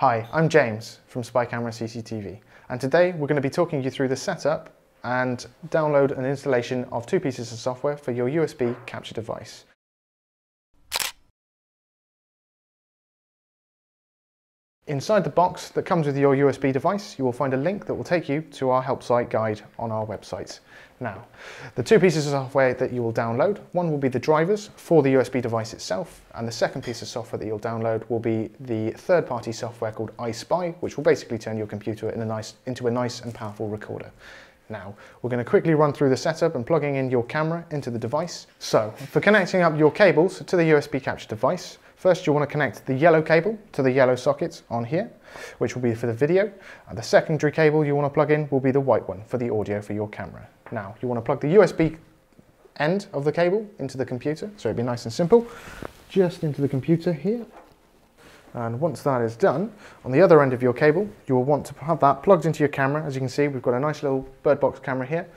Hi, I'm James from Spy Camera CCTV and today we're going to be talking you through the setup and download and installation of two pieces of software for your USB capture device. Inside the box that comes with your USB device, you will find a link that will take you to our help site guide on our website. Now, the two pieces of software that you will download, one will be the drivers for the USB device itself, and the second piece of software that you'll download will be the third-party software called iSpy, which will basically turn your computer in a nice, into a nice and powerful recorder. Now, we're going to quickly run through the setup and plugging in your camera into the device. So, for connecting up your cables to the USB capture device, First, you'll want to connect the yellow cable to the yellow socket on here, which will be for the video. And the secondary cable you want to plug in will be the white one for the audio for your camera. Now, you want to plug the USB end of the cable into the computer, so it'd be nice and simple. Just into the computer here. And once that is done, on the other end of your cable, you will want to have that plugged into your camera. As you can see, we've got a nice little bird box camera here.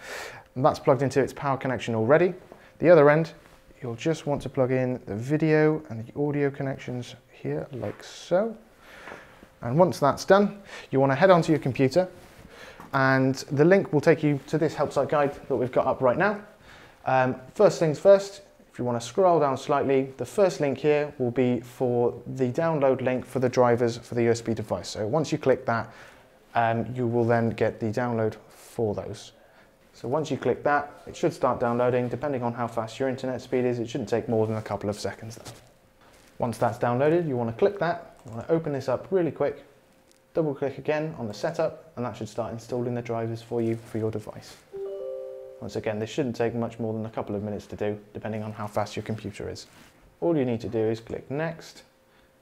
And that's plugged into its power connection already. The other end you'll just want to plug in the video and the audio connections here like so. And once that's done, you want to head onto your computer and the link will take you to this help site guide that we've got up right now. Um, first things first, if you want to scroll down slightly, the first link here will be for the download link for the drivers for the USB device. So once you click that, um, you will then get the download for those. So once you click that, it should start downloading. Depending on how fast your internet speed is, it shouldn't take more than a couple of seconds though. Once that's downloaded, you want to click that. You want to open this up really quick. Double click again on the setup and that should start installing the drivers for you for your device. Once again, this shouldn't take much more than a couple of minutes to do, depending on how fast your computer is. All you need to do is click next.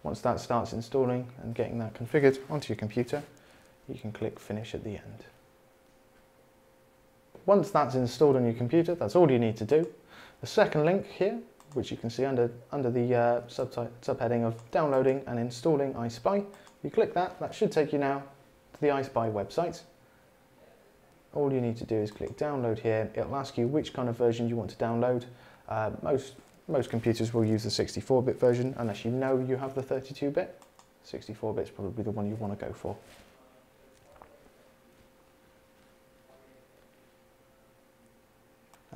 Once that starts installing and getting that configured onto your computer, you can click finish at the end. Once that's installed on your computer, that's all you need to do. The second link here, which you can see under, under the uh, subheading of downloading and installing iSpy, you click that, that should take you now to the iSpy website. All you need to do is click download here. It'll ask you which kind of version you want to download. Uh, most, most computers will use the 64-bit version unless you know you have the 32-bit. 64-bit is probably the one you want to go for.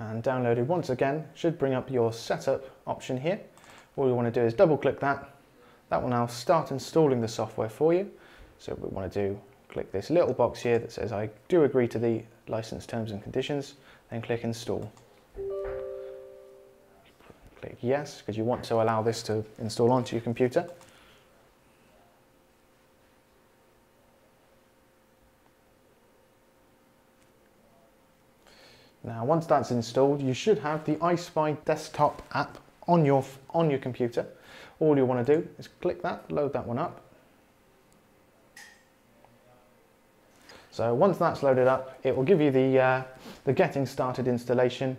And downloaded once again should bring up your setup option here. All you want to do is double click that. That will now start installing the software for you. So we want to do click this little box here that says I do agree to the license terms and conditions, then click install. Click yes, because you want to allow this to install onto your computer. Now, once that's installed, you should have the iSpy desktop app on your, on your computer. All you want to do is click that, load that one up. So once that's loaded up, it will give you the, uh, the getting started installation.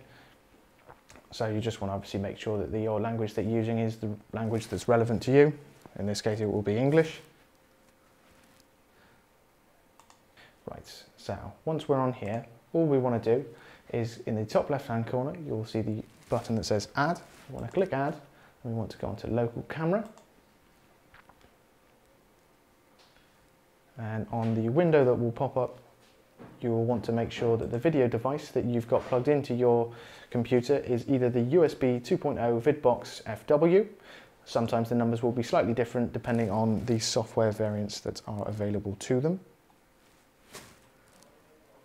So you just want to obviously make sure that the, your language that you're using is the language that's relevant to you. In this case, it will be English. Right, so once we're on here, all we want to do is in the top left hand corner you'll see the button that says add. We want to click add and we want to go onto local camera. And on the window that will pop up you will want to make sure that the video device that you've got plugged into your computer is either the USB 2.0 VidBox FW. Sometimes the numbers will be slightly different depending on the software variants that are available to them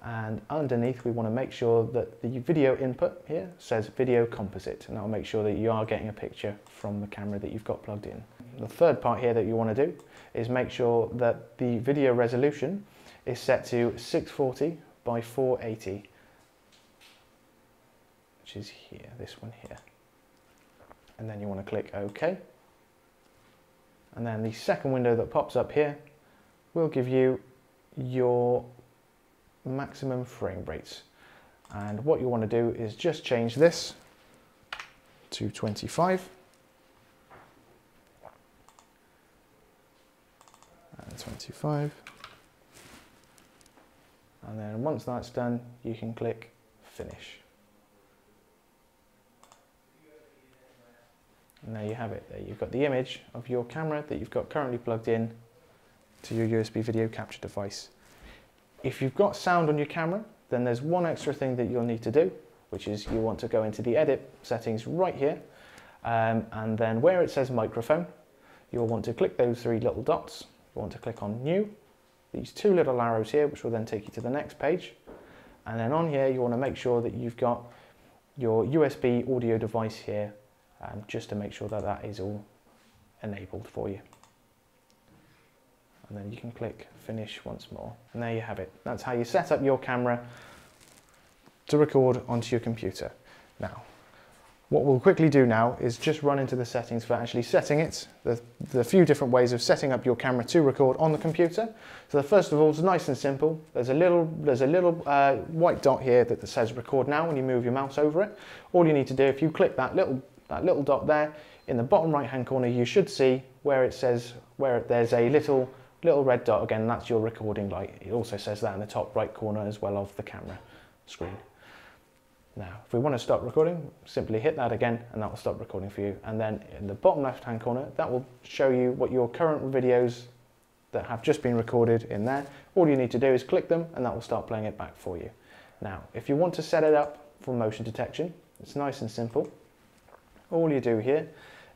and underneath we want to make sure that the video input here says video composite and that'll make sure that you are getting a picture from the camera that you've got plugged in. The third part here that you want to do is make sure that the video resolution is set to 640 by 480 which is here, this one here. And then you want to click OK. And then the second window that pops up here will give you your maximum frame rates. And what you want to do is just change this to 25. And 25. And then once that's done, you can click finish. And there you have it. There you've got the image of your camera that you've got currently plugged in to your USB video capture device. If you've got sound on your camera, then there's one extra thing that you'll need to do, which is you want to go into the edit settings right here, um, and then where it says microphone, you'll want to click those three little dots. You want to click on new, these two little arrows here, which will then take you to the next page. And then on here, you want to make sure that you've got your USB audio device here, um, just to make sure that that is all enabled for you. And then you can click finish once more. And there you have it. That's how you set up your camera to record onto your computer. Now, what we'll quickly do now is just run into the settings for actually setting it, the, the few different ways of setting up your camera to record on the computer. So the first of all is nice and simple. There's a little, there's a little uh, white dot here that says record now when you move your mouse over it. All you need to do, if you click that little, that little dot there, in the bottom right hand corner you should see where it says, where there's a little, little red dot, again that's your recording light. It also says that in the top right corner as well of the camera screen. Now, if we want to stop recording, simply hit that again and that will stop recording for you. And then in the bottom left hand corner, that will show you what your current videos that have just been recorded in there. All you need to do is click them and that will start playing it back for you. Now, if you want to set it up for motion detection, it's nice and simple. All you do here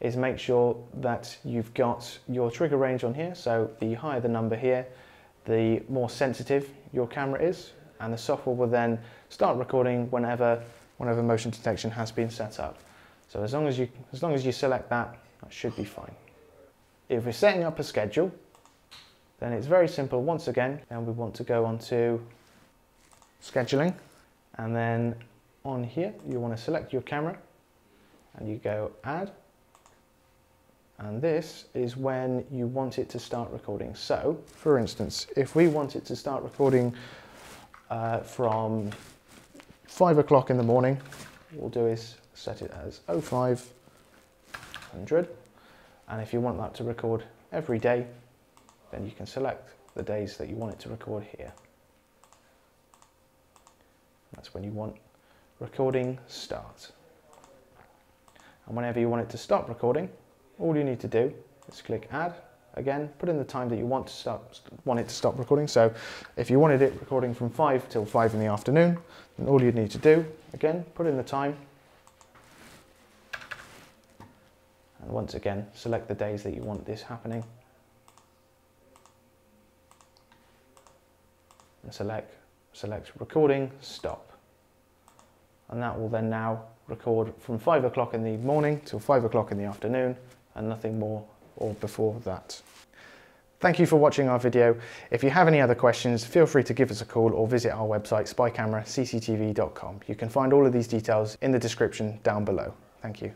is make sure that you've got your trigger range on here. So the higher the number here, the more sensitive your camera is and the software will then start recording whenever, whenever motion detection has been set up. So as long as, you, as long as you select that, that should be fine. If we're setting up a schedule, then it's very simple once again, and we want to go on to scheduling, and then on here you want to select your camera, and you go add, and this is when you want it to start recording. So, for instance, if we want it to start recording uh, from five o'clock in the morning, what we'll do is set it as 0500. And if you want that to record every day, then you can select the days that you want it to record here. That's when you want recording start. And whenever you want it to stop recording, all you need to do is click add again, put in the time that you want to stop, want it to stop recording. So if you wanted it recording from 5 till 5 in the afternoon, then all you'd need to do, again, put in the time. And once again, select the days that you want this happening. And select, select recording, stop. And that will then now record from 5 o'clock in the morning till 5 o'clock in the afternoon and nothing more or before that. Thank you for watching our video. If you have any other questions, feel free to give us a call or visit our website spycameracctv.com. You can find all of these details in the description down below. Thank you.